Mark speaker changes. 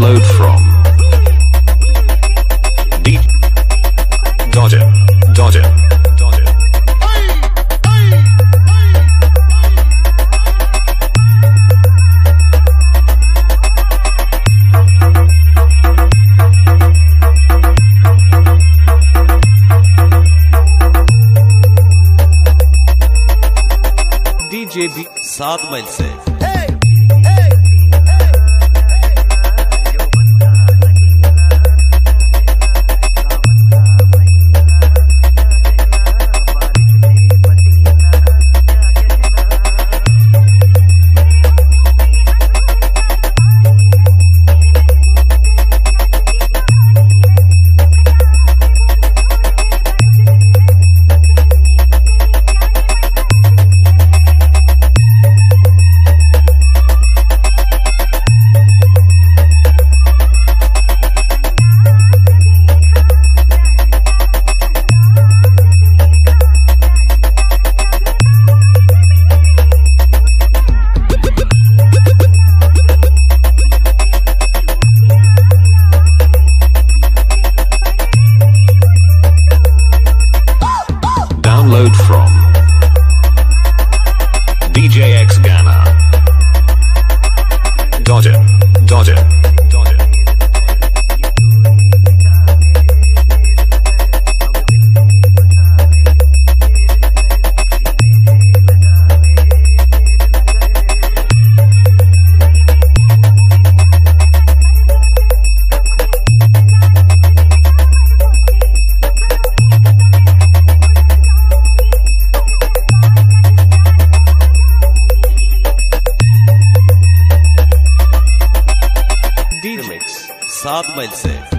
Speaker 1: download from. D Dodger Dodger Dodger DJB सात मील से।
Speaker 2: DJX Ghana. Dodger. Dodger. सात मील से